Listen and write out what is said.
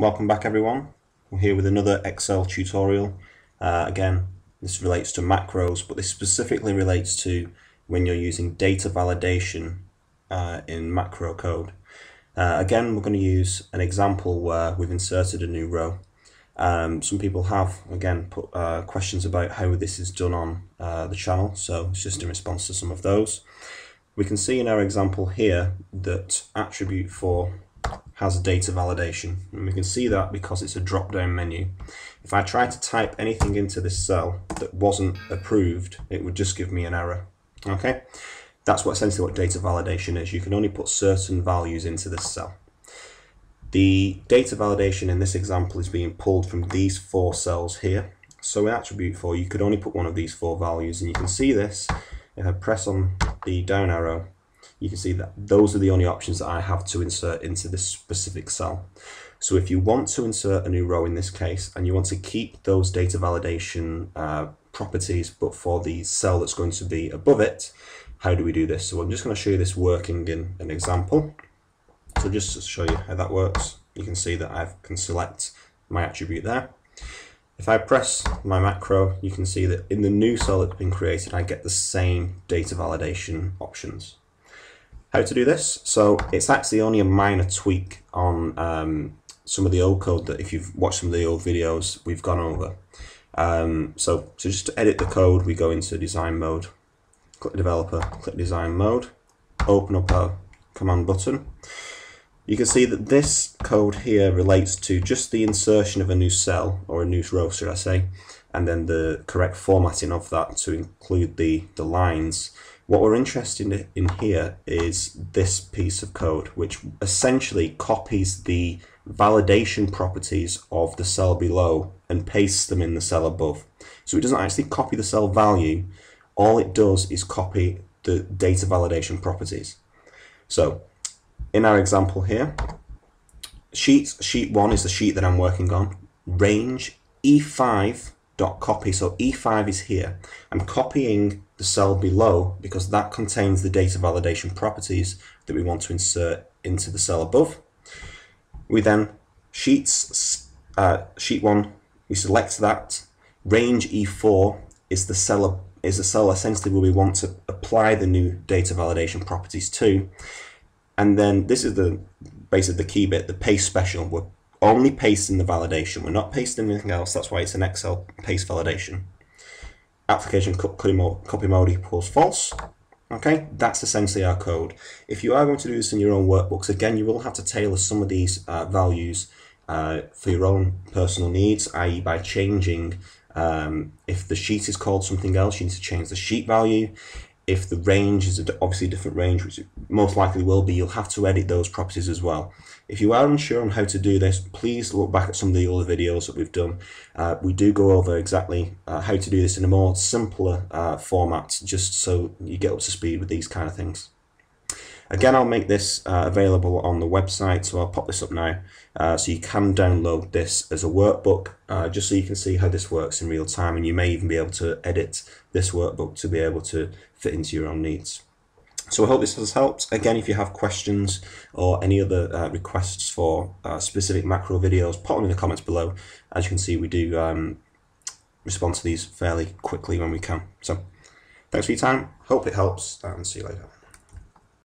Welcome back everyone. We're here with another Excel tutorial. Uh, again, this relates to macros, but this specifically relates to when you're using data validation uh, in macro code. Uh, again, we're going to use an example where we've inserted a new row. Um, some people have, again, put uh, questions about how this is done on uh, the channel, so it's just in response to some of those. We can see in our example here that attribute 4 has data validation, and we can see that because it's a drop-down menu. If I try to type anything into this cell that wasn't approved, it would just give me an error. Okay, that's what essentially what data validation is. You can only put certain values into this cell. The data validation in this example is being pulled from these four cells here. So in attribute 4, you could only put one of these four values, and you can see this if I press on the down arrow, you can see that those are the only options that I have to insert into this specific cell. So if you want to insert a new row in this case, and you want to keep those data validation uh, properties, but for the cell that's going to be above it, how do we do this? So I'm just going to show you this working in an example. So just to show you how that works, you can see that I can select my attribute there. If I press my macro, you can see that in the new cell that's been created, I get the same data validation options. How to do this? So it's actually only a minor tweak on um, some of the old code that if you've watched some of the old videos, we've gone over. Um, so, so just to edit the code, we go into design mode, click developer, click design mode, open up a command button you can see that this code here relates to just the insertion of a new cell, or a new row should I say, and then the correct formatting of that to include the, the lines. What we're interested in here is this piece of code, which essentially copies the validation properties of the cell below and pastes them in the cell above. So it doesn't actually copy the cell value, all it does is copy the data validation properties. So in our example here, sheet, sheet 1 is the sheet that I'm working on, range E5 dot copy, so E5 is here. I'm copying the cell below because that contains the data validation properties that we want to insert into the cell above. We then, sheets, uh, sheet 1, we select that, range E4 is the cell is the cell essentially where we want to apply the new data validation properties to. And then this is the basically the key bit, the paste special. We're only pasting the validation. We're not pasting anything else. That's why it's an Excel paste validation. Application copy mode, equals false. Okay, that's essentially our code. If you are going to do this in your own workbooks, again, you will have to tailor some of these uh, values uh, for your own personal needs, i.e. by changing um, if the sheet is called something else, you need to change the sheet value if the range is obviously a different range, which it most likely will be, you'll have to edit those properties as well. If you are unsure on how to do this, please look back at some of the other videos that we've done. Uh, we do go over exactly uh, how to do this in a more simpler uh, format, just so you get up to speed with these kind of things. Again, I'll make this uh, available on the website, so I'll pop this up now. Uh, so you can download this as a workbook, uh, just so you can see how this works in real time, and you may even be able to edit this workbook to be able to fit into your own needs. So I hope this has helped. Again, if you have questions or any other uh, requests for uh, specific macro videos, put them in the comments below. As you can see, we do um, respond to these fairly quickly when we can. So thanks for your time. Hope it helps, and see you later.